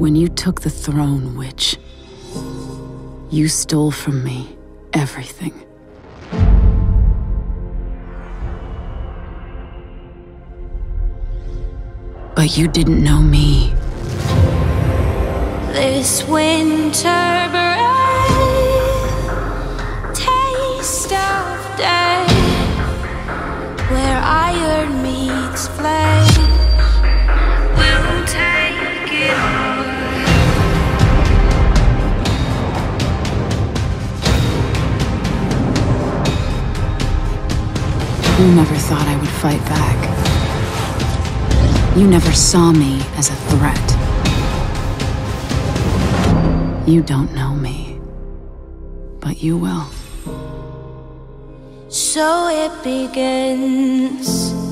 When you took the throne, Witch, you stole from me everything. But you didn't know me. This winter breath, taste of death, where iron meets flesh, You never thought I would fight back. You never saw me as a threat. You don't know me. But you will. So it begins.